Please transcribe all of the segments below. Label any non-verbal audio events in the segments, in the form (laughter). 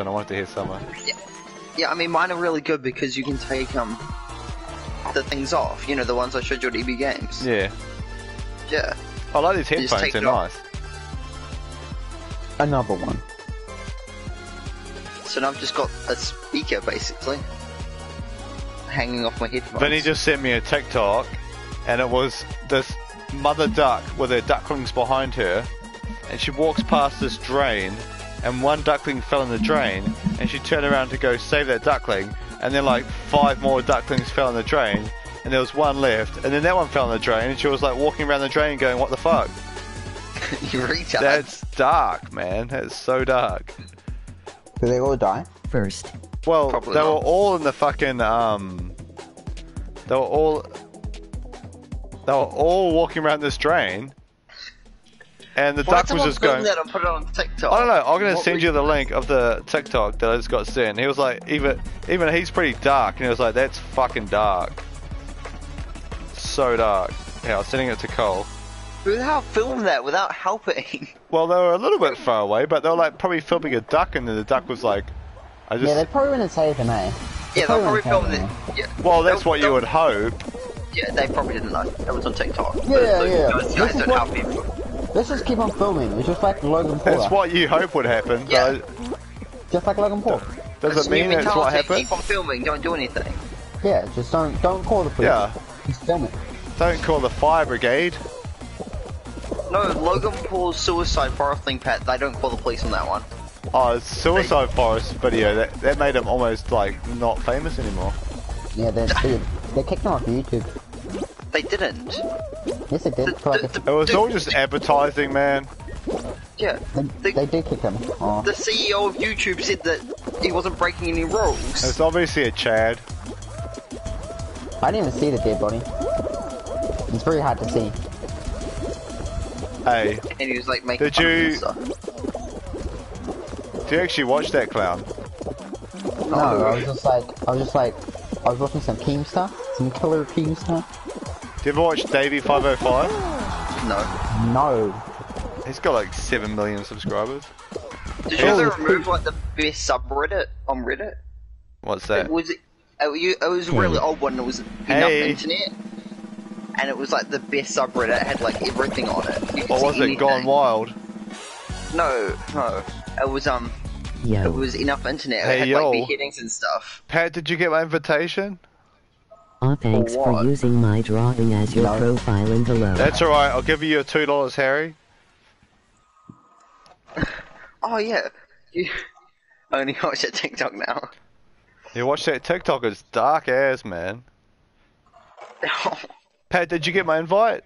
and I wanted to hear summer. Yeah, yeah, I mean mine are really good because you can take um the things off. You know the ones I showed you at EB Games. Yeah. Yeah. I like these headphones, they're it off. nice. Another one. So now I've just got a speaker basically hanging off my headphones. Vinny just sent me a TikTok, and it was this mother duck with her ducklings behind her, and she walks past this drain, and one duckling fell in the drain, and she turned around to go save that duckling, and then like five more ducklings fell in the drain, and there was one left, and then that one fell in the drain, and she was like walking around the drain going, "What the fuck?" (laughs) you retard. That's dark, man. That's so dark. Did they all die? First, Well, Probably they were all in the fucking um. They were all. They were all walking around this drain, and the Why duck was just going. that and put it on TikTok? I don't know. I'm gonna What send would- you the link of the TikTok that I just got sent. He was like, even even he's pretty dark, and he was like, that's fucking dark. So dark. Yeah, I was sending it to Cole. Who the hell filmed that without helping? (laughs) Well, they were a little bit far away, but they were like probably filming a duck, and then the duck was like, I just. Yeah, they probably wouldn't save them, eh? yeah, they probably probably filmed it. Yeah. well, that's They'll- what you would hope. Yeah, they probably didn't know. That was on TikTok. Yeah, Those- yeah. Those This guys don't what- help people. Let's just keep on filming. It's just like Logan Paul. That's what you hope would happen. Yeah. But Just like Logan Paul. does Just it mean new that's what mentality, happened? Keep on filming. Don't do anything. Yeah, just don't don't call the police. Yeah. Just film it. Don't call the fire brigade. No, Logan Paul's suicide forest thing, Pat. They don't call the police on that one. Oh, it's Suicide Forest video. That, that made him almost like not famous anymore. Yeah, they they they kicked him off YouTube. They didn't. Yes, they did. For like a, It was all just advertising, man. Yeah. they, The, they did kick him off. the CEO of YouTube said that he wasn't breaking any rules. It's obviously a Chad. I didn't even see the dead body. It's very hard to see. Hey, And he was like making Did fun you- and stuff. do you actually watch that clown? No, I was just like, I was just like, I was watching some Keemstar, some killer Keemstar. Do you ever watch Davey505? No. No, He's got like 7 million subscribers. Did you ever remove like the best subreddit on Reddit? What's It that? was it, you- it was a really old one. It was enough Hey. internet, and it was like the best subreddit. It had like everything on it. You could Or see was it. Gone Wild? No, no. It was um, Yeah. it was enough internet. Hey, it had yo. like beheadings and stuff. Pat, did you get my invitation? Aw thanks for what? using my drawing as your No. profile in below. That's alright, I'll give you your $2, Harry. Oh yeah, you only watch that TikTok now. You watch that TikTok, it's dark ass, man. (laughs) Pat, did you get my invite?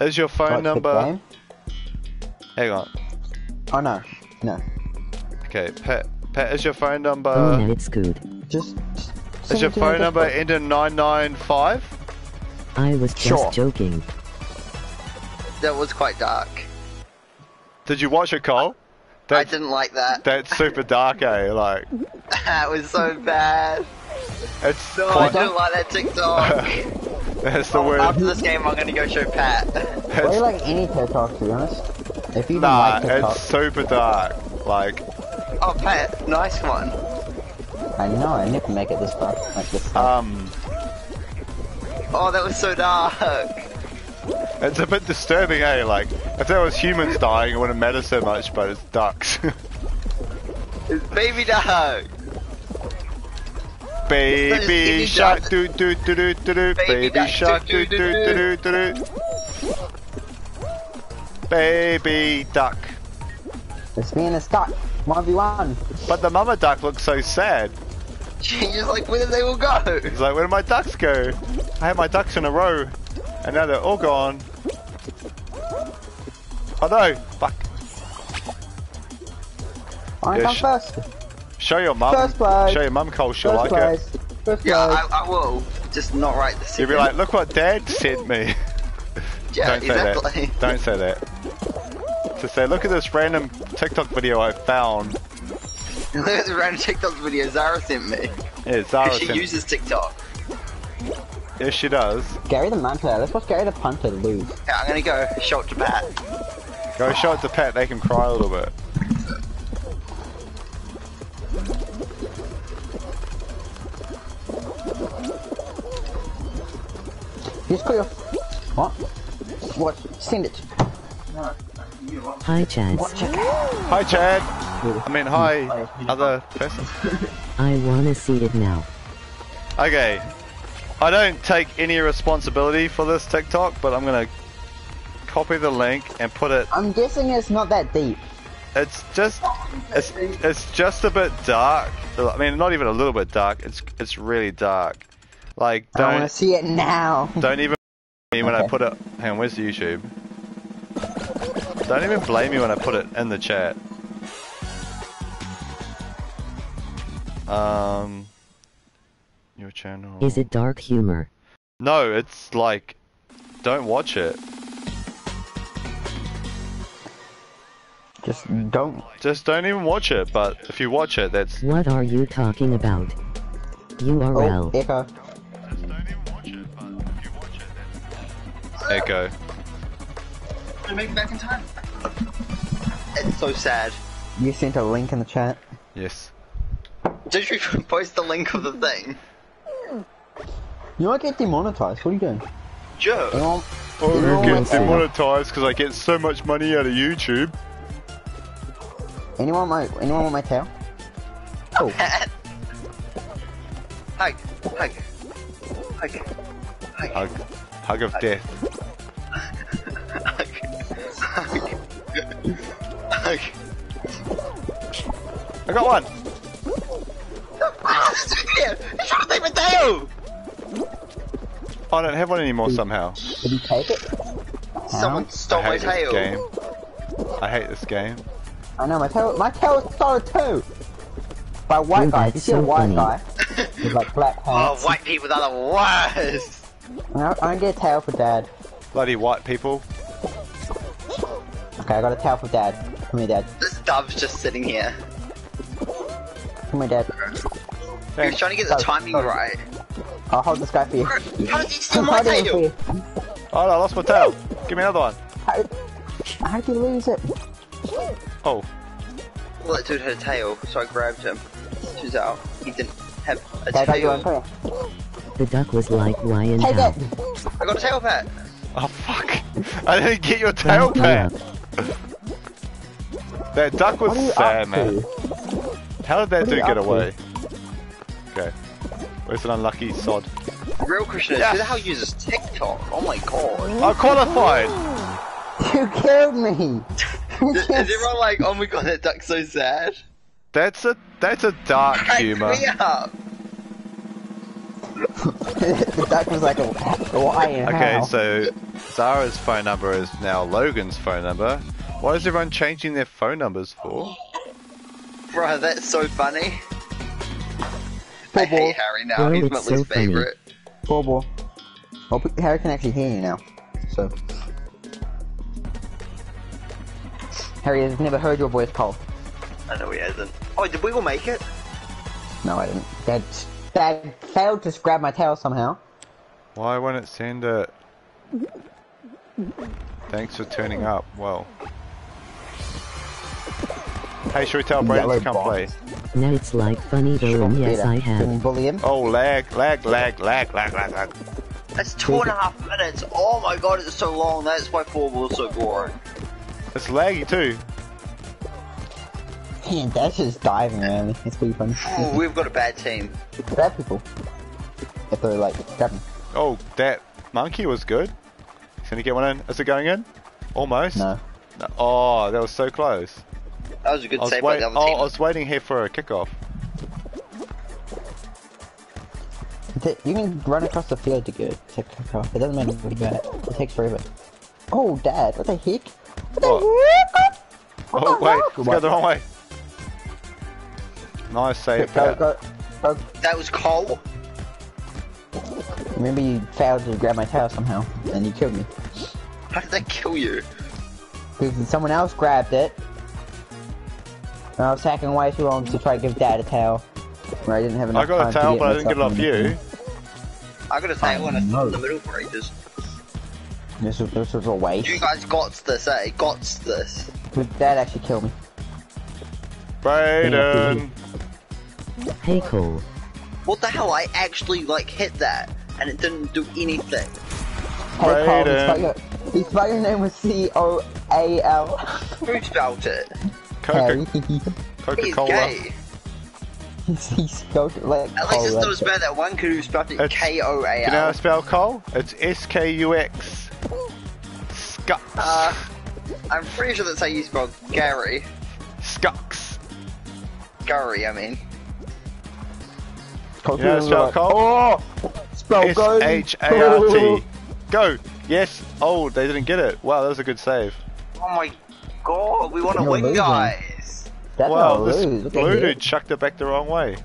Is your phone Watch the number. game? Hang on. Oh no, no. Okay, Pat, Pat, is your phone number. oh, no, it's good. Just. just Is your it to me phone number Discord. ending 995? I was just Sure. joking. that was quite dark. Did you watch it, Cole? I That, didn't like that. that's super dark, eh? Like, (laughs) That was so bad. it's No, I quite, didn't like that TikTok. (laughs) that's the Oh, word. after this game, I'm gonna go show Pat. I It's, like any TikTok to be honest. If you even nah, like TikTok, it's super dark. Like, oh, Pat, nice one. I know I never make it this far. Like this far. um, Oh, that was so dark. it's a bit disturbing, eh? Like, if there was humans dying, it wouldn't matter so much, but it's ducks. (laughs) It's baby dog. Baby shark, duck. doo doo doo doo doo doo. Baby Baby duck, shark, doo, doo doo, doo doo, doo doo doo. Baby duck. It's me and it's stuck. 1v1. But the mama duck looks so sad. She's like, where did they all go? It's like, where did my ducks go? I had my ducks in a row, and now they're all gone. Oh no! Fuck. I Yeah, come sh- first. Show your mum. First place. Show your mum, Cole. She'll First like place. it. First Yeah. I, I will. Just not right this You'll be like, look what Dad sent me. (laughs) yeah, Don't say exactly. that. Don't say that. To say, look at this random TikTok video I found. (laughs) Look at the random TikTok video Zara sent me. Yeah, Zara She uses TikTok. Yeah, she does. Gary the man player. Let's watch Gary the punter lose. Yeah, I'm gonna go shot to Pat. Go oh. shot to Pat. They can cry a little bit. Just put your what? What? Send it. No. Hi, Chad. Hi, Chad. I mean, hi, other person. (laughs) I wanna see it now. Okay. I don't take any responsibility for this TikTok, but I'm gonna copy the link and put it. I'm guessing it's not that deep. It's just, it's it's just a bit dark. I mean, not even a little bit dark. It's it's really dark. Like, I want to see it now. (laughs) don't even blame me when I put it. Hang on, where's YouTube? Don't even blame me when I put it in the chat. Um, your channel. Is it dark humor? No, it's like, don't watch it. Just don't. Just don't even watch it. But if you watch it, that's. What are you talking about? Oh, URL. echo. Just don't even watch it. You watch it, that's. Echo. To make it back in time. It's so sad. You sent a link in the chat. Yes. Did you post the link of the thing? You might get demonetized. What are you doing? Joe. Anyone, Oh, anyone, you want get my demonetized because I get so much money out of YouTube. anyone, want my, anyone want my tail? Oh, Hug. Hug. Hug. Hug. Hug. Hug of death. Hug. Hug. Hug. I got one. He's trying take my tail! I don't have one anymore somehow. did you take it? Someone I stole my tail. game. I hate this game. I know my tail. My tail is stolen too. By a white Oh, guy. You that's see a white funny. guy with like black (laughs) Oh, pants. white people are the worst! I I don't get a tail for dad. Bloody white people. Okay, I got a tail for dad. Come here, dad. This dove's just sitting here. Come here, dad. He was trying to get the timing right. I'll hold this guy for you. How did he steal my holding it for tail? Oh, no, I lost my tail. Give me another one. How, how did you lose it? Oh, Well, that dude had a tail, so I grabbed him. Turns out he didn't have a Dad, I got you one tail. for you. The duck was like, why and Take how? it. I got a tail pat. oh fuck! I didn't get your tail Thank you. pat. That duck was What are sad, man. How did that What dude get away? to? Away? Okay. Where's an unlucky sod? Real question is, Yes. who the hell uses TikTok? Oh my god. I qualified. (laughs) You killed me. (laughs) Is, is everyone like, oh my god, that duck's so sad? That's a that's a dark Crack humor. me up! (laughs) the duck was like a why Okay, how. so Zara's phone number is now Logan's phone number. Why is everyone changing their phone numbers for? Bro, that's so funny. Poor I hate. Harry now, Bro, he's it's my so least funny. favorite. Poor boy. Oh, well, Harry can actually hear you now. So. Harry has never heard your voice, Cole. I know he hasn't. Oh, did we all make it? No, I didn't. Dad, Dad failed to grab my tail somehow. Why won't it send it? Thanks for turning up. Well. Hey, should we tell Brandon Yellow to come box. play? Now it's like funny though, and yes, Peter, I Can have. bully him? Oh, lag, lag, lag, lag, lag, lag, lag. That's two and a half minutes. Oh my god, it's so long. That's why four was so boring. It's laggy too. Man, Dad's just diving around me. It's pretty funny. Ooh, we've got a bad team. Grab people. If they're like grabbing. Oh, that monkey was good. He's gonna get one in. Is it going in? Almost. No. No. Oh, that was so close. That was a good I was, save by the other oh, team. I was waiting here for a kickoff. Th- You can run across the field to get to kick off. It doesn't matter where you at. It takes forever. Oh, Dad, what the heck? What the What? heck? Oh, the wait, hell? let's go the wrong way. Nice save, Go, Pat. go, go. That was Cole. Remember you failed to grab my tail somehow, and you killed me. How did that kill you? Because someone else grabbed it. And I was hacking way too long to try to give Dad a tail. Where I didn't have enough I got a time to tail, but I didn't get it myself off you. I got a tail and a no. in the middle for ages. This was, this was a waste. You guys got this, eh? Got this. Did Dad actually killed me. Brayden! Hey Cole, What the hell? I actually like hit that, and it didn't do anything. Hey Cole, you spell Brayden. your, you your name with C O A L. Who spelled it? Harry. Coca Coca He's Cola. gay. he spelled it like At least it's not as bad that one kid who spelled it It's- K O A You know how to spell coal? It's S K U X. Scucks. Uh, I'm pretty sure that's how you spell Gary. Scucks. Gary, I mean. Cole's You know how to spell like, coal? Oh! Spell S go! H A R T. Go. Yes. Oh, they didn't get it. Wow, that was a good save. Oh my god, we want to win, losing. guys. That's wow, this lose. What blue dude chucked it back the wrong way.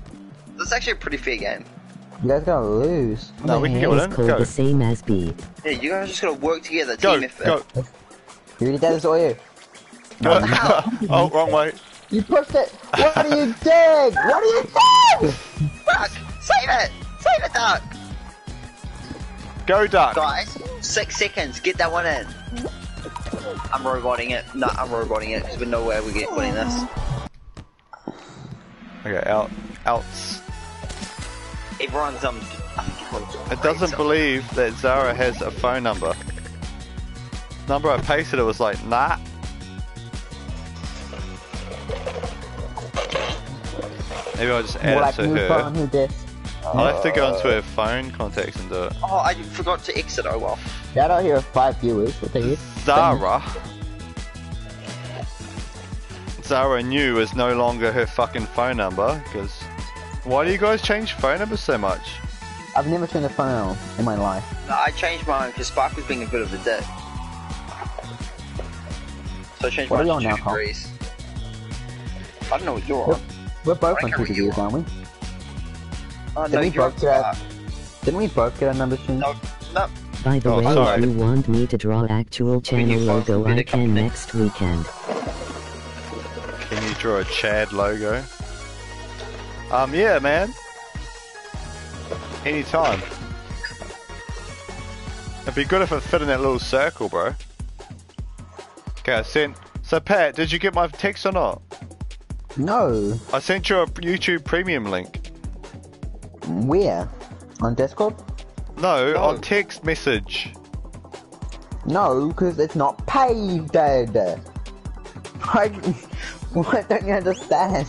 That's actually a pretty fair game. You guys gotta lose. What No, the we can heck? get one in. called Go. the same as B. Yeah, you guys just gotta work together, Go. team effort. Go. You already did this all you. (laughs) oh, wrong way. You pushed it! What are you doing? What are you doing? Fuck! Save it! Save it, Duck! Go, duck. Guys, six seconds, get that one in. I'm roboting it. No, I'm roboting it, because we know where we get winning this. Okay, out. Outs. Everyone's, um... It doesn't believe that Zara has a phone number. Number I pasted it was like, nah. Maybe I'll just add More it like to her. phone, who this? I'll have to go into her phone contacts and do it. Oh, I forgot to exit, oh well. Shout out here with five viewers. What the heck? Zara. Zara knew is no longer her fucking phone number because. Why do you guys change phone numbers so much? I've never turned a phone on in my life. No, I changed mine because Spark was being a bit of a dick. So I changed What are mine you to on now, two I don't know what you're What? on. We're both I on reckon two you aren't we? Oh, Did no, we you're both get our, Spark. Didn't we both get our numbers changed? No, no. By the Oh, way, sorry. if you want me to draw actual channel logo, I can company. next weekend. Can you draw a Chad logo? Um, yeah, man. Anytime. It'd be good if it fit in that little circle, bro. Okay, I sent. So, Pat, did you get my text or not? No. I sent you a YouTube premium link. Where? On Discord? No, No. on text message. No, because it's not paid, Dad. Why, (laughs) why don't you understand?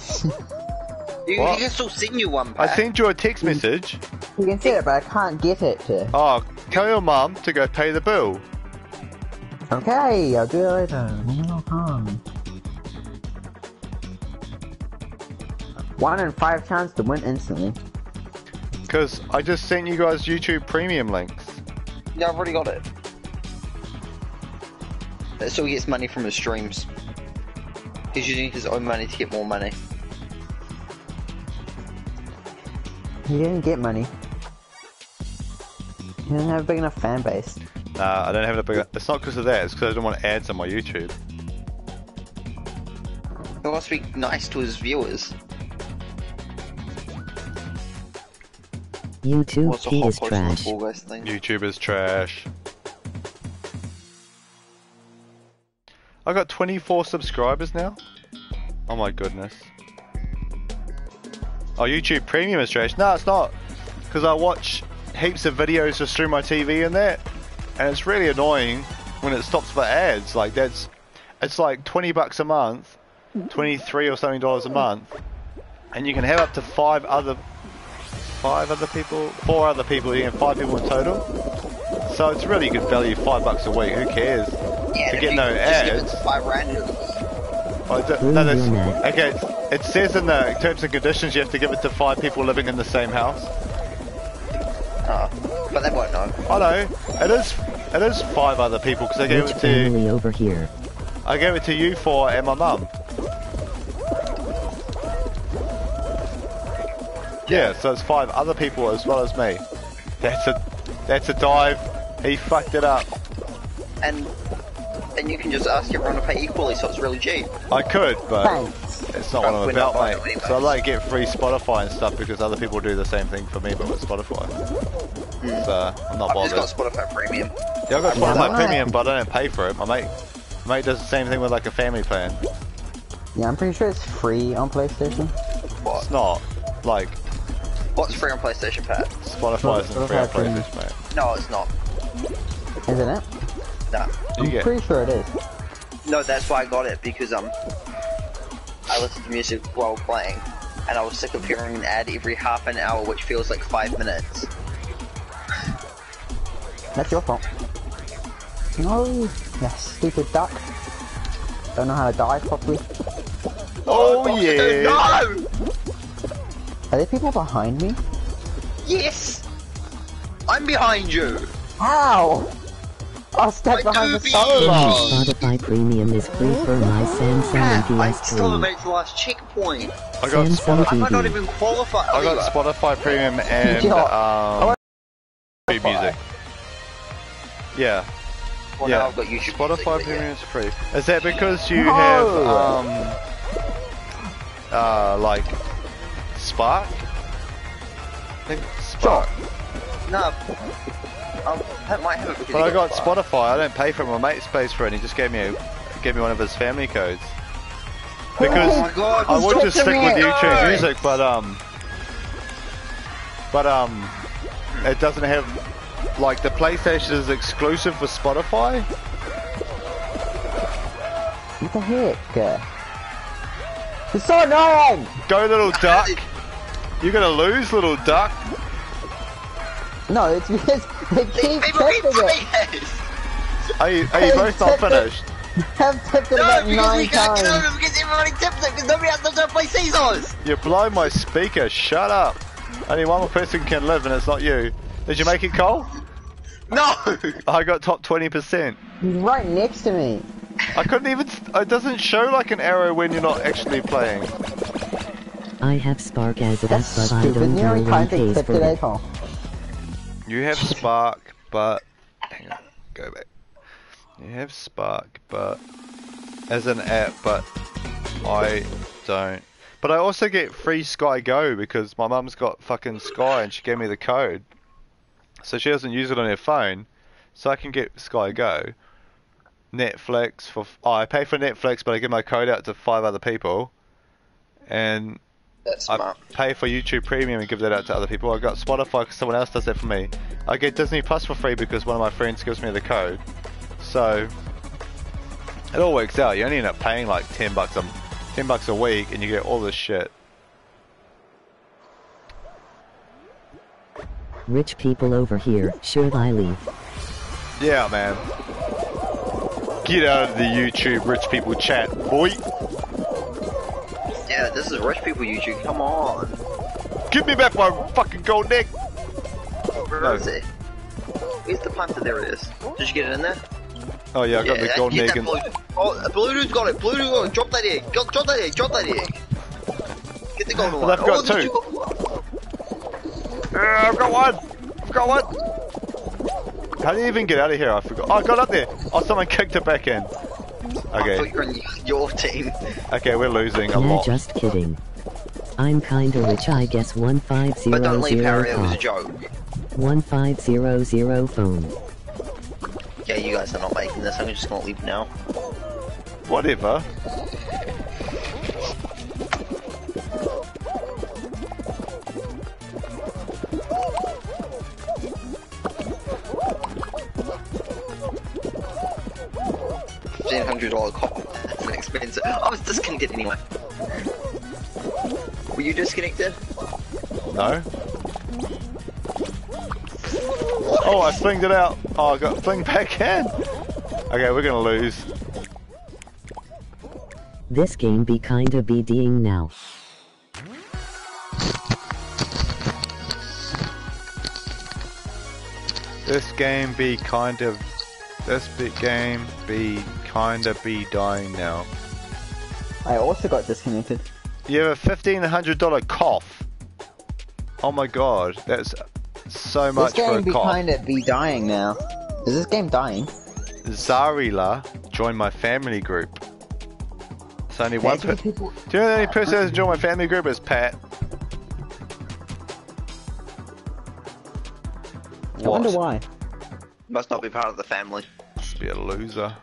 You, you can still send you one, I Pat. sent you a text mm. message. you can see it, but I can't get it. Oh, tell your mum to go pay the bill. Okay, I'll do it later. One in five chance to win instantly. Because I just sent you guys YouTube premium links. Yeah, I've already got it. That still gets money from his streams. He's using his own money to get more money. He didn't get money. He doesn't have a big enough fan base. Nah, I don't have a big. It's not because of that. It's because I don't want ads on my YouTube. He wants to be nice to his viewers. YouTube, What's the he whole is point of the trash. Fall Guys? YouTube is trash. I got 24 subscribers now. Oh my goodness. Oh, YouTube Premium is trash. No, it's not. Because I watch heaps of videos just through my TV and that, and it's really annoying when it stops for ads. Like that's, it's like 20 bucks a month, 23 or something dollars a month, and you can have up to five other, five other people, four other people. You can have five people in total. So it's really good value. Five bucks a week. Who cares? Yeah, To get you no just give it ads. to five randoms. Oh, d- Ooh, no, that's, okay, it says in the terms and conditions you have to give it to five people living in the same house. Oh, but they won't know. I know it is. It is five other people because I gave Rich it to family over here. I gave it to you four and my mum. Yeah, so it's five other people as well as me. That's a that's a dive. He fucked it up. And then you can just ask everyone to pay equally, so it's really cheap. I could, but Thanks. it's not what I'm about, mate. anyway. So I like get free Spotify and stuff because other people do the same thing for me, but with Spotify. So I'm not Hmm. I've bothered. just got Spotify Premium. Yeah, I've got Yeah, Spotify I'm Premium, but I don't pay for it. My mate, my mate does the same thing with like a family plan. Yeah, I'm pretty sure it's free on PlayStation. What? It's not like What's free on PlayStation, Pat? Spotify isn't free on PlayStation, mate. No, it's not. Isn't it? No. You I'm get. pretty sure it is. No, that's why I got it because um, I listened to music while playing, and I was sick of hearing an ad every half an hour, which feels like five minutes. That's your fault. No, that stupid duck. Don't know how to dive properly. Oh God, yeah. (laughs) No! Are there people behind me? Yes! I'm behind you! How? I was stuck I behind the be- Spotify Premium is free for my Samsung Pat, and I still haven't PS3. made the last checkpoint. I got Samsung Spotify. I might not even qualify. I got Oh, Spotify Premium (laughs) and um, free music. Yeah, well, yeah. now I've got YouTube Spotify music, Premium yeah. is free. Is that because you No. have um, uh, like Spark? I think Spark. No. Um, Pat might have it But I got Spark. Spotify. I don't pay for it. My mate pays for it. He just gave me a, gave me one of his family codes. Because Oh my god, I would just stick with me. YouTube No. Music, but um, but um, it doesn't have like the PlayStation is exclusive for Spotify. What the heck? It's so annoying! Go little (laughs) duck. You're gonna lose, little duck. No, it's (laughs) because they keep People keep tipping saying it. it! Are you, are you both not tip finished? I've tipped it No, about because we can't get over it because everybody tips it because nobody else knows how to play seesaws! You're blowing my speaker. Shut up. Only one more person can live, and it's not you. Did you make it, Cole? No! (laughs) I got top 20%. He's right next to me. I couldn't even. It doesn't show like an arrow when you're not actually playing. I have Spark as an app, That's but I don't The know only one time they pays for it it. at all. You have Spark, but hang on, go back. You have Spark, but as an app, but I don't. But I also get free Sky Go because my mum's got fucking Sky and she gave me the code, so she doesn't use it on her phone, so I can get Sky Go. Netflix for oh, I pay for Netflix, but I give my code out to five other people, and That's I pay for YouTube Premium and give that out to other people. I got Spotify because someone else does that for me. I get Disney Plus for free because one of my friends gives me the code. So it all works out. You only end up paying like ten bucks a ten bucks a week, and you get all this shit. Rich people over here, should I leave? Yeah, man. Get out of the YouTube rich people chat, boy. Yeah, this is rich people YouTube. Come on. Give me back my fucking gold neck. Where No. is it? Where's the punter? There it is. Did you get it in there? Oh yeah, I got the gold that And... Bluetooth. Oh, Bluetooth's got it. Bluetooth got it. Drop that egg. Go, drop that egg. Drop that egg. Get the golden one. I've got oh, two. Yeah, I've got one. I've got one. How do you even get out of here? I forgot. Oh, I got up there. Oh, someone kicked it back in. I Okay, thought you were on your team. okay, we're losing a Nah, lot. just kidding. I'm kinda rich, I guess. One five But zero don't leave zero Harry. It was a cop. joke. One five zero zero phone. Yeah, you guys are not making this. I'm just gonna leave now. Whatever. Disconnected anyway. Were you disconnected? No. Oh, I flinged it out. Oh, I got flinged back in. Okay, we're gonna lose. This game be kinda BDing now. This game be kind of. This big game be kinda be dying now. I also got disconnected. You have a fifteen hundred dollar cough. Oh my god, that's so much this for game a be cough. kinda be dying now. Is this game dying? Zarila joined my family group. It's only one. Per- people- Do you know the only person that hasn't joined my family group is Pat? I wonder why. Must not be part of the family. Must be a loser.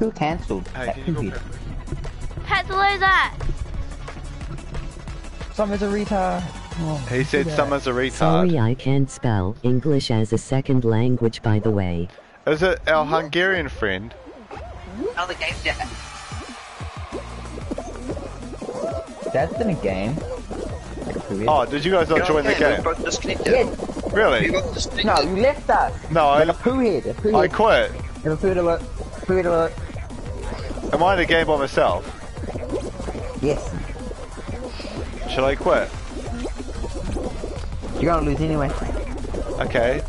Who cancelled? Hey, that can you go cookie? back? Pet the loser! Someone's a retard. Oh, he said someone's a retard. Sorry I can't spell English as a second language by the way. Is it our Hungarian friend? Another game, Dad. That's in a game. Oh, did you guys not join the game? We're both disconnected. Yes. Really? No, you left us. No, Like a I, poo head. A poo I head. quit. Have a food alert. Food alert. Am I in the game by myself? Yes. Shall I quit? You're gonna lose anyway. Okay.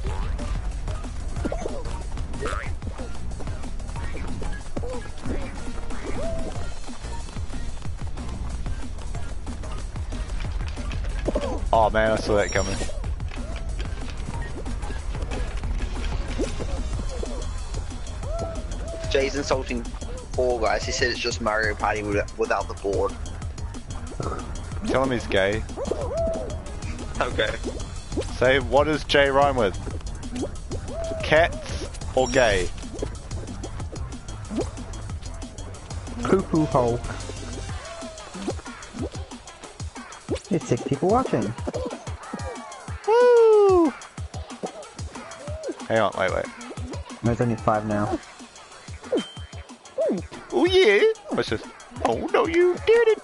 Oh man, I saw that coming. Jay's insulting Fall Guys. He said it's just Mario Party without the board. Tell him he's gay. Okay. Say, what does J rhyme with? Cats or gay? Poo poo hole. There's six people watching. Woo! Hang on, wait, wait. There's only five now. Yeah! What's this? Oh no, you did it!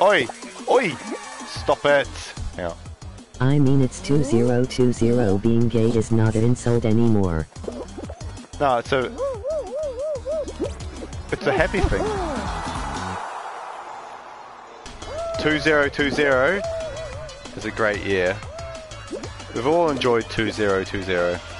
Oi! Oi! Stop it! On. I mean it's 2020 being gay is not an insult anymore. No, it's a... It's a happy thing. 2020 is a great year. We've all enjoyed 2020.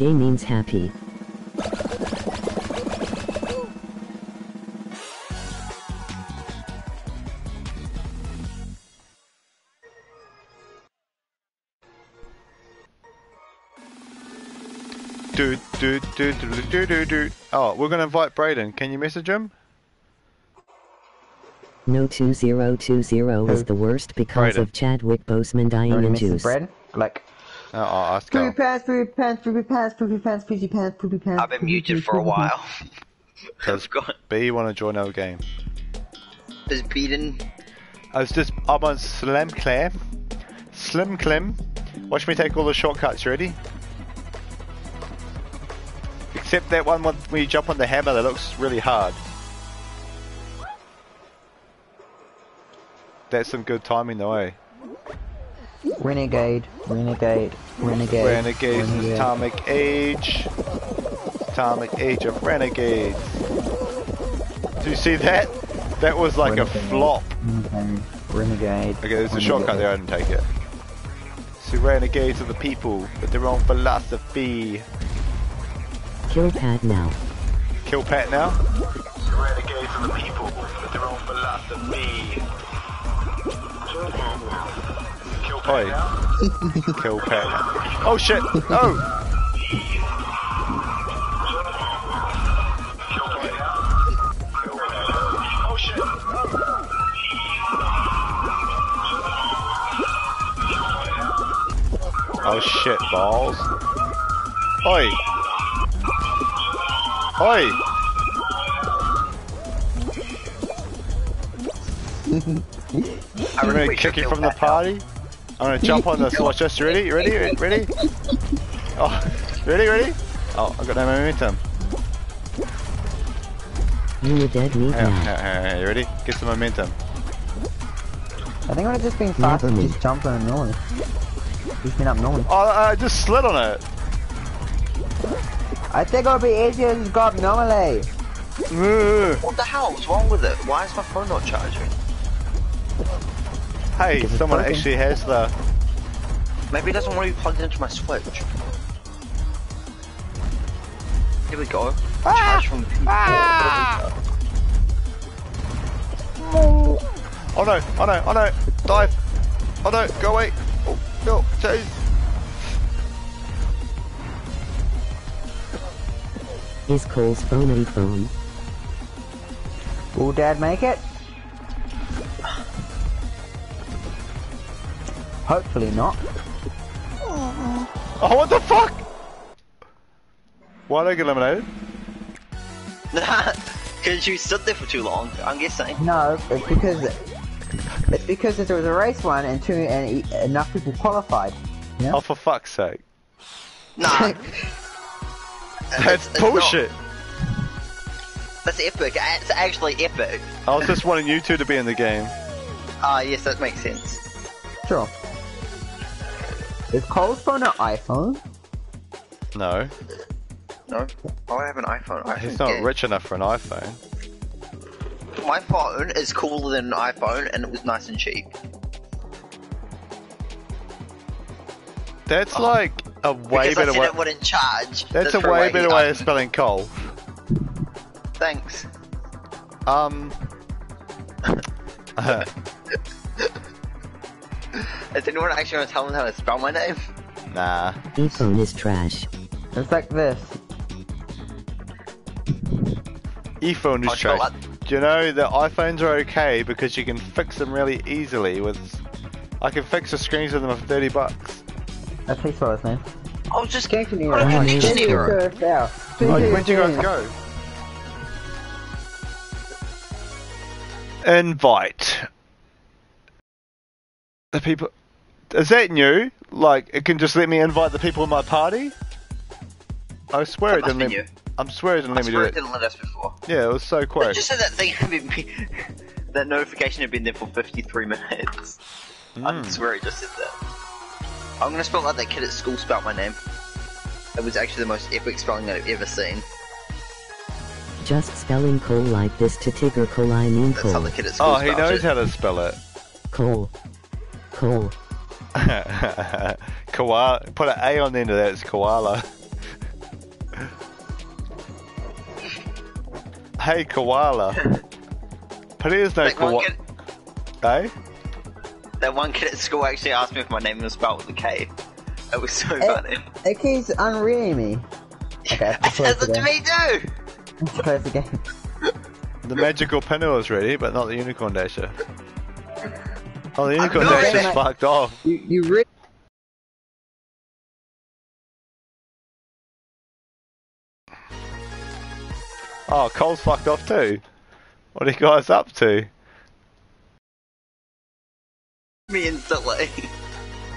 Gay means happy. Do, do, do, do, do, do, do. Oh, we're gonna invite Brayden. Can you message him? No 2020 is the worst because Right. of Chadwick Boseman dying Already in missed the juice. bread. Like. Oh, I'll ask. Poopy pants, poopy pants, poopy pants, poopy pants, poopy pants, poopy pants. I've been muted for a while. (laughs) I've B, want to join our game? is beaten. I was just I'm on Slime Climb. Slime Climb. Watch me take all the shortcuts, you ready? Except that one when when you jump on the hammer that looks really hard. That's some good timing though, eh? Renegade, renegade, renegade. Renegades in renegade. atomic age. Atomic age of renegades. Do you see that? That was like a flop. Renegade, renegade. Okay, there's a shortcut there, I didn't take it. So renegades are the people with their own philosophy. Kill Pat now. Kill Pat now? Renegades are the people with their own philosophy. Kill Pat now? Kill now. Oh shit! Oh! Oh shit, balls. Oi! Oi! (laughs) I'm gonna kick you from the party. I'm gonna jump on this. Watch this. Ready? Ready? Ready? (laughs) Oh, ready? Ready? Oh, I got no momentum. You a dead meat Hang on, now. hang on, hang You ready? Get some momentum. I think I would have just been fast Never and just jump on normal. Just been up normal. Oh, I just slid on it. I think it would be easier to just go up normally. What the hell is wrong with it? Why is my phone not charging? Hey, Because someone broken. actually has the. Maybe it doesn't want to be plugged into my switch. Here we go. Ah! Charge from ah! Oh no! Oh no! Oh no! Dive! Oh no! Go away! Oh no! Chase! Is Cole's phone a phone? Will Dad make it? Hopefully not. Oh, what the fuck? Why did I get eliminated? (laughs) Because you stood there for too long, I'm guessing. No, it's because it's because there was a race one and two and e- enough people qualified. You know? Oh, for fuck's sake. Nah. (laughs) That's it's bullshit. That's epic. It's actually epic. I was just wanting you two to be in the game. Ah, yes, that makes sense. Sure. Is Cole's phone an iPhone? No, No? I have an iPhone. he's not gay. rich enough for an iPhone. My phone is cooler than an iPhone, and it was nice and cheap. That's like a way because I better said way. it wouldn't charge. That's a way better way of spelling coal. Thanks. Um. (laughs) Is anyone actually going to tell me how to spell my name? nah. iPhone is trash. It's like this. iPhone I'll is oh, spell trash. Do you know that iPhones are okay because you can fix them really easily with. I can fix the screens of them for 30 bucks. That's his spell his name. I was just Skank to me What right a now. dictionary. Yeah. Oh, where'd you guys go? Invite. The people. Is that new? Like, it can just let me invite the people in my party? I swear it That didn't let me. be I swear it didn't I let me do swear it it. didn't let us before. Yeah, it was so It quick. just said that thing had been, (laughs) that notification had been there for 53 minutes. I Mm. swear it just said that. I'm gonna spell like that kid at school spelled my name. It was actually the most epic spelling I've ever seen. Just spelling coal like this to Tigger coal I mean That's how the kid at school Oh, he knows it. how to spell it. Coal. Coal. (laughs) koala. Put an A on the end of that. It's koala. (laughs) hey, koala. Please no koala. Hey. Eh? that one kid at school actually asked me if my name was spelled with a K. It was so Eh. funny. It keeps unreading me. Okay, It says it to me too! Let's close the game. The magical pinwheel is ready, but not the unicorn dasher. Oh, the unicorn not dasher's ready. fucked off. You, you read. Oh, Cole's fucked off too. What are you guys up to? Me and instantly. (laughs)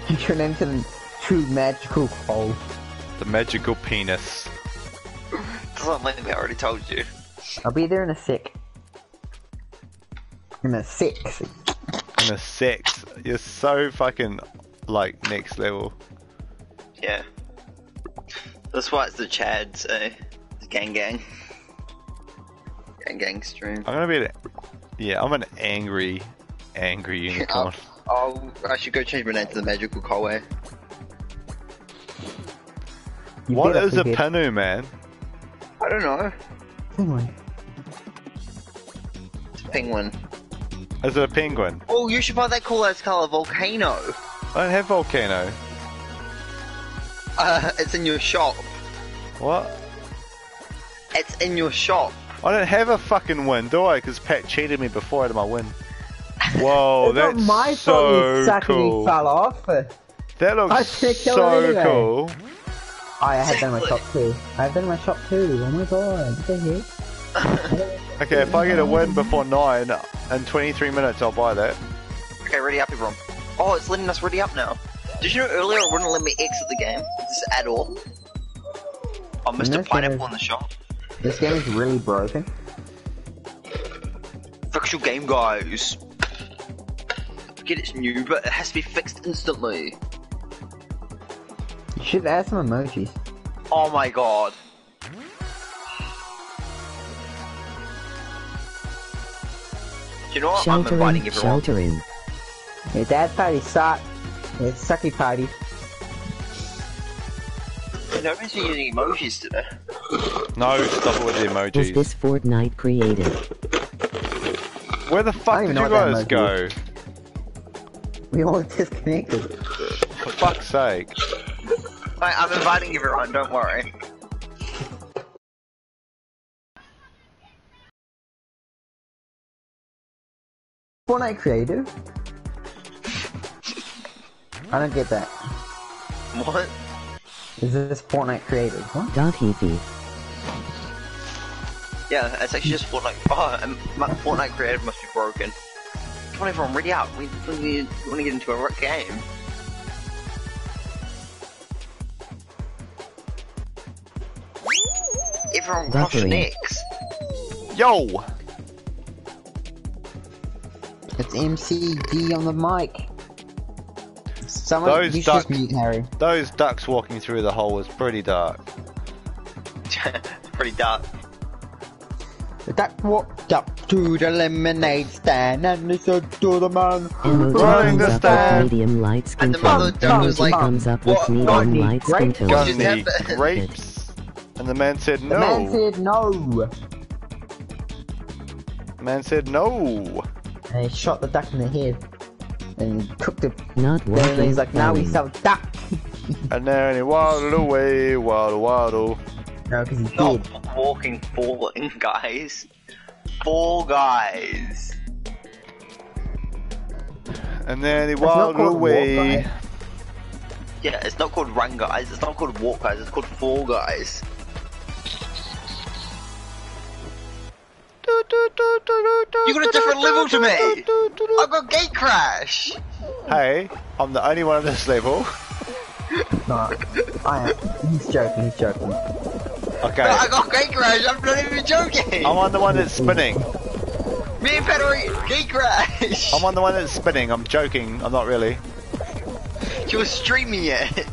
You turn into the true magical Cole. The magical penis. Doesn't let me, I already told you. I'll be there in a sec. In a sec. And a sex. You're so fucking, like, next level. Yeah. That's why it's the Chads, eh? It's gang gang. Gang gang stream. I'm gonna be an, yeah, I'm an angry, angry (laughs) unicorn. Oh, I should go change my name to the Magical Colway. You what a forget- panu, man? I don't know. Penguin. It's a penguin. Is it a penguin? Oh, you should buy that cool ass color volcano. I don't have volcano. Uh, it's in your shop. What? It's in your shop. I don't have a fucking win, do I? Because Pat cheated me before I had my win. (laughs) Whoa, it's not that's my fault you so suck and you cool. fell off. That looks should've so anyway. cool. I have done my shop too. I've done my shop too. Oh my god. What the heck? Okay, if I get a win before 9 in 23 minutes, I'll buy that. Okay, ready up, everyone. Oh, it's letting us ready up now. Did you know earlier it wouldn't let me exit the game? Just at all. Oh, Mr. Yes, it Pineapple is. in the shop. This game is really broken. Fix your game, guys. Get it's new, but it has to be fixed instantly. You should add some emojis. Oh my god. You know what? I'm Shelter inviting everyone. Shelter. Your dad party suck. It's sucky party. Nobody's been using emojis today. No, stop it with the Was emojis. this Fortnite created? Where the fuck even did you know what guys go? emoji We all (laughs) disconnected. For fuck's sake. Right, I'm inviting everyone, don't worry. Fortnite creative. I don't get that. What? Is this Fortnite created? What? Dot heathy. Yeah, it's actually just Fortnite. Oh, um, my Fortnite creative must be broken. Come on, everyone, ready up. We, we, we want to get into a rock game. Everyone, cross your necks. Yo! It's MCD on the mic. Someone, Those you should ducks- mute Harry. Those ducks walking through the hole was pretty dark. (laughs) Pretty dark. The duck walked up to the lemonade stand and he said to the man, Emoji Running thumbs the up with stand. medium light skin And the mother tone. duck was like, thumbs up "What- with what medium need light skin grape tone. Got just any happened? grapes? And the man said The man said no. Man said no. And he shot the duck in the head. And cooked it. Not Then walking. he's like, now we falling. sell duck. And then he waddled away, waddle waddle. No, because he's Not dead. walking, falling, (laughs) guys. Fall guys. And then he waddled called walk, away. Yeah, it's not called run guys. It's not called walk guys. It's called fall guys. You got a different level to me. (laughs) I've got gate crash. Hey, I'm the only one on this level. No, I am. He's joking, he's joking. Okay. I got gate crash. I'm not even joking. I'm on the one that's spinning. Me and Pedro gate crash. I'm on the one that's spinning. I'm joking. I'm not really. You were streaming it.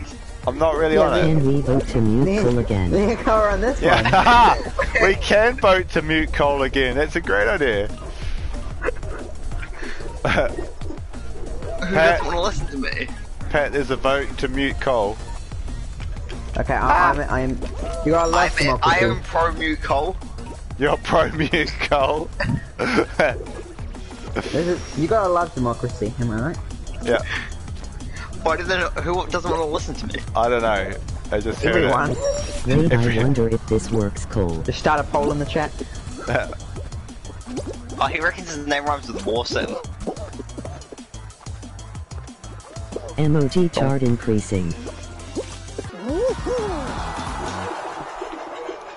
I'm not really Yeah, on it. Can we vote to mute Then, Cole again? then you go on this one. Yeah, (laughs) we can vote to mute Cole again. That's a great idea. Who Pat- doesn't want to listen to me? Pet, there's a vote to mute Cole. Okay, I, I'm, I'm, you gotta I love am, I democracy. am pro mute Cole. You're pro mute Cole. This is, you gotta love democracy, am I right? yeah, (laughs) Why doesn't who doesn't want to listen to me? I don't know. I just heard Everyone, Wait, Every- I wonder if this works, Cole. just start a poll in the chat. (laughs) it. Oh, he reckons his name rhymes with awesome. Emoji chart increasing.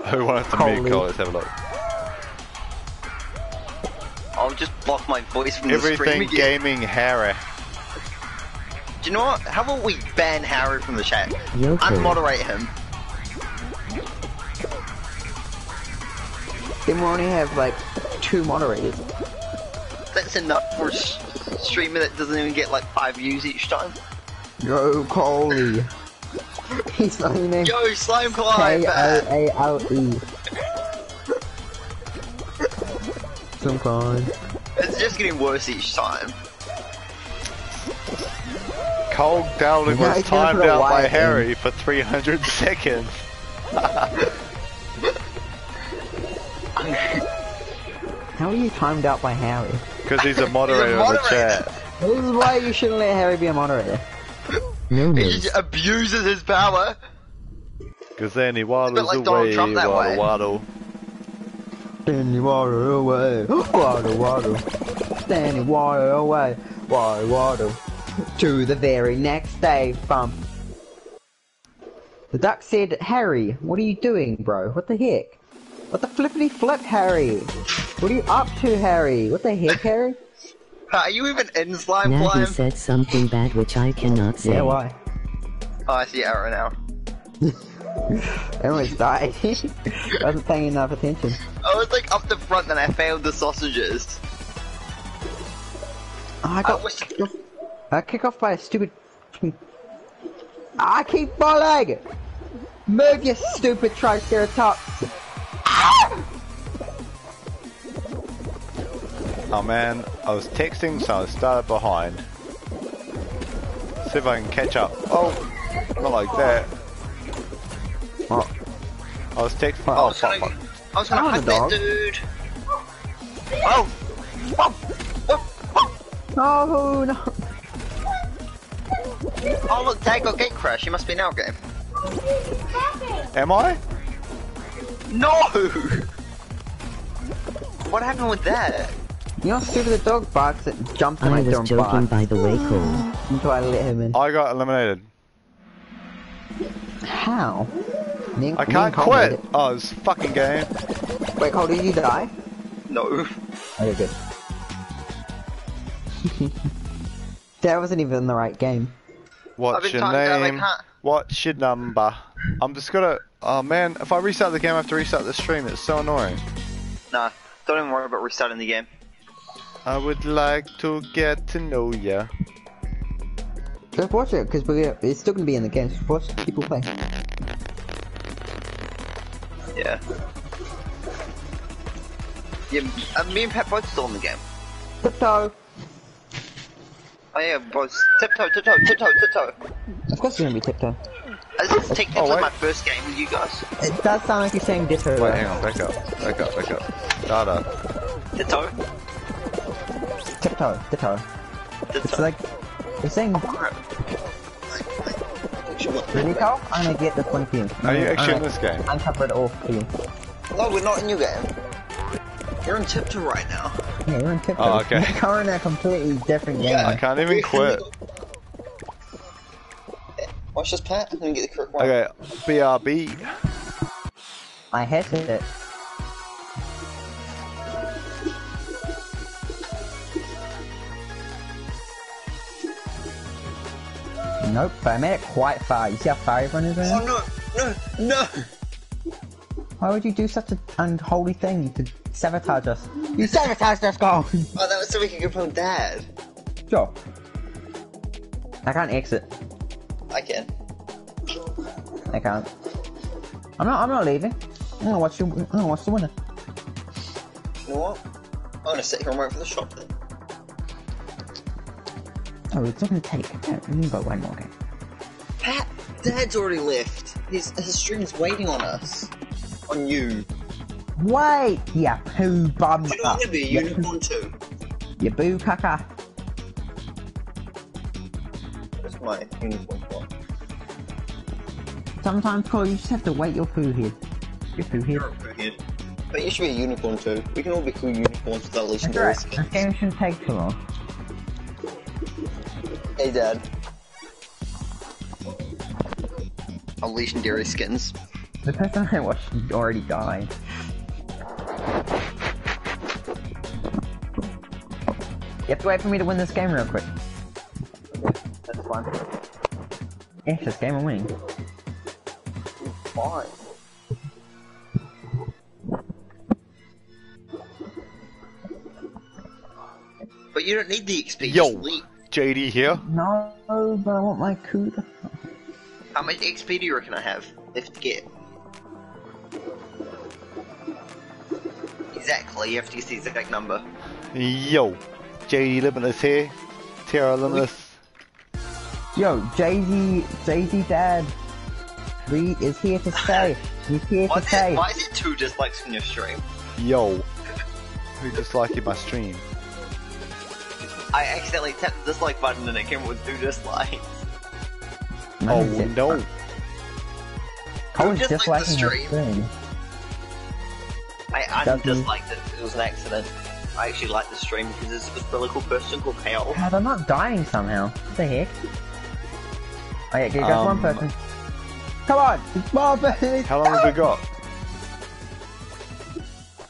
Who wants to Coley. mute Cole? Let's have a look. I'll just block my voice from the stream Everything gaming Harry. Do you know what? How about we ban Harry from the chat? Yo, Cole. Unmoderate him. Then we only have like two moderators. That's enough for a streamer that doesn't even get like five views each time. Yo, Coley. (laughs) He's spelling name Yo, Slime K Climb! O A L E. Some kind. It's just getting worse each time. Cole Dowling Yeah, was timed out by Y in. Harry for 300 (laughs) seconds. (laughs) How are you timed out by Harry? Because (laughs) he's a moderator in the moderator. chat. This is why you shouldn't let Harry be a moderator. No He abuses his power. Because then he waddles like Donald away, Trump that waddle way. waddle. Stanley water away, water water. Stanley water away, water water. To the very next day, bump. The duck said, Harry, what are you doing, bro? What the heck? What the flippity flip, Harry? What are you up to, Harry? What the heck, Harry? (laughs) Are you even in Slime Now he said something bad which I cannot say. Yeah, why? Oh, I see arrow now. I almost died. Wasn't paying enough attention. I was like up the front and I failed the sausages. Oh, I I got wish I kick off by a stupid. I keep falling. Move, you stupid triceratops. Oh man, I was texting, so I started behind. See if I can catch up. Oh, not like that. Oh, I was texting. Oh, I Oh, was fuck, gonna, fuck. I was gonna Oh, hug the that dog. dude. Oh! Oh! Oh! oh no! Oh look, Tag got gate crash. He must be in our game. Am I? No! (laughs) What happened with that? You know, stupid the dog barks that jumped in I my was door and joking barks by the way, Cole. (gasps) until I let him in. I got eliminated. How? Me and- I can't and quit. Oh, this fucking game. Wait, Cole, did you die? No. Oh, okay, good. (laughs) that wasn't even the right game. What's been your timed out, I name? Can't- What's your number? I'm just gonna. Oh man, if I restart the game, I have to restart the stream. It's so annoying. Nah, don't even worry about restarting the game. I would like to get to know ya. Just watch it, because it's still gonna be in the game. Just watch people play. Yeah. Yeah, uh, me and Pat both still in the game. Tiptoe! Oh yeah, both tiptoe, tiptoe, tiptoe, tiptoe. Of course it's gonna be tiptoe. This is technically Oh, wait. my first game with you guys. It does sound like you're saying ditto. Wait, hang on. Back up. Back up. Back up. Data. Tiptoe, Tiptoe, ditto. It's like, you're saying, really, Cole? I'm gonna get this one for you. Are you actually in this game? Uncover it all for you. No, we're not in your game. You're in tiptoe right now. Yeah, you're in tiptoe. Oh, okay. You're in a completely different game. Yeah. I can't even quit. Watch this, Pat. I'm gonna get the correct one. Okay, BRB. I hit it. Nope, but I made it quite far. You see how far everyone is right now? Oh no, no, no! Why would you do such an unholy thing? You could sabotage us. You sabotaged us, Cole! Oh, that was so we could go from Dad. sure. I can't exit. I can. I can't. I'm not. I'm not leaving. I'm gonna watch you. I'm gonna watch the winner. You know what? I'm gonna sit here and wait for the shop then. Oh, it's not gonna take. Yeah, we can go one more game. Pat, Dad's already left. His his stream's waiting on us. On you. Wait, yeah, poo bum. Do you want to be a unicorn too? You boo caca. That's my unicorn spot. Sometimes, Cole, you just have to wait your poo head. Your poo head. You're a boohead. But you should be a unicorn too. We can all be cool unicorns with our That's legendary right. skins. This game shouldn't take too long. Hey Dad. Our legendary skins. The person I watched already died. You have to wait for me to win this game real quick. That's fine. Yeah, this game I'm winning. Fine. But you don't need the XP. Yo. just leave. JD here. No, but I want my CUDA. How much XP do you reckon I have left to get? Exactly, you have to use the exact number. Yo, JD Limitless here. Terra Limitless. Yo, Jay-Z, Jay-Z dad. He is here to stay. He's here Why to is, stay. it, why is it two dislikes on your stream? Yo. Who disliking my stream? I accidentally tapped the dislike button and it came with two dislikes. Oh Man, no. Colin's Just just like the liking her stream. stream. I Doesn't- undisliked it, it was an accident. I actually like the stream because there's this really cool person called Kale. God, I'm not dying somehow. What the heck? Oh yeah, go Um, one person. Come on! It's Marvin! How long have we got?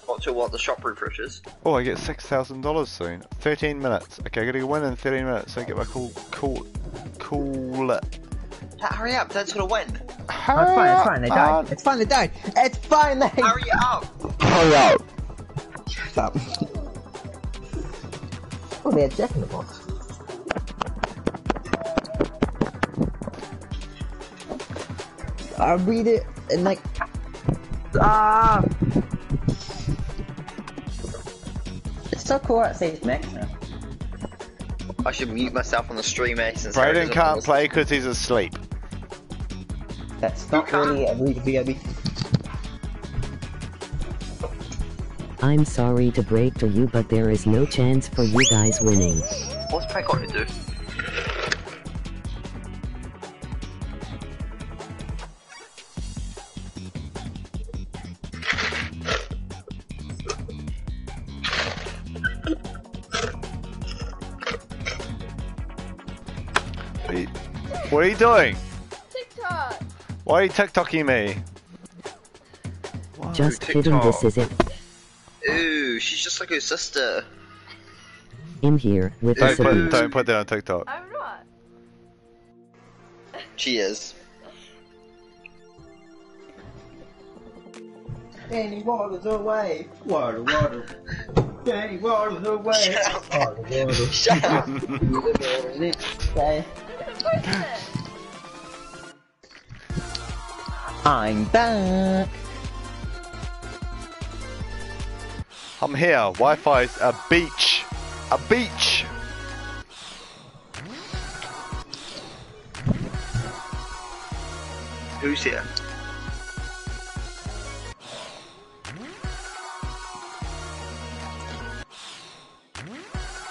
Not sure what the shop refreshes. Oh, I get six thousand dollars soon. Thirteen minutes. Okay, I gotta win in thirteen minutes so I get my cool, cool, cool. Hurry up, that's gonna win. Oh, it's fine, it's fine, they died. It's fine, they died. It's fine, they Hurry up! Hurry up! Shut up. Oh, they had Jack in the box. I read it and like ah. It's so cool. It says Max now. I should mute myself on the stream, eh? Since Brayden can't play because he's asleep. That's not can't- really a read I'm sorry to break to you, but there is no chance for you guys winning. What's Pat gonna do? What are you doing? TikTok. Why are you TikToking me? Just TikTok. kidding, this is it. Ooh, she's just like sister. In here with Don't a put, don't put that on TikTok. I'm not. She is. Danny Waters away. Water, water. (laughs) Danny Waters away. Water, water. (laughs) Shut up. Okay. Where's it? I'm back. I'm here. Wi-Fi's a beach. A beach. Who's here?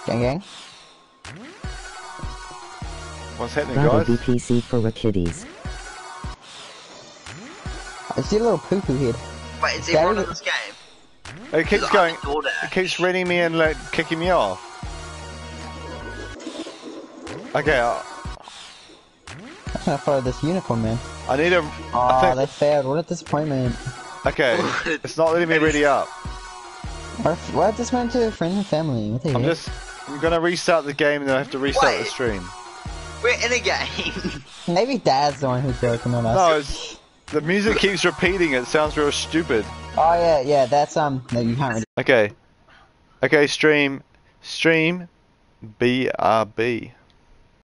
Gang, gang. What's happening, Got a guys? VPC for the kiddies. I see a little poo poo head. Wait, is Daddy- everyone in this game? It keeps going. It keeps reading me and like kicking me off. Okay, uh, I'm trying to follow this unicorn, man. I need a. Oh, I think. they failed. What a disappointment. Okay, (laughs) it's not letting me ready up. What, if, what if this went to friends and family? What the I'm heck? just. I'm gonna restart the game and then I have to restart the stream. We're in a game. (laughs) Maybe Dad's the one who's broken on us. No, it's, the music keeps repeating. It sounds real stupid. Oh yeah, yeah. That's um. No, you can't. Really... Okay. Okay, stream. Stream. BRB.